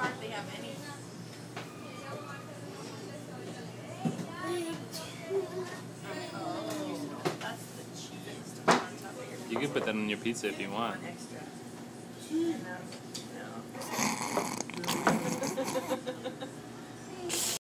hardly have any. You can put that on your pizza if you want.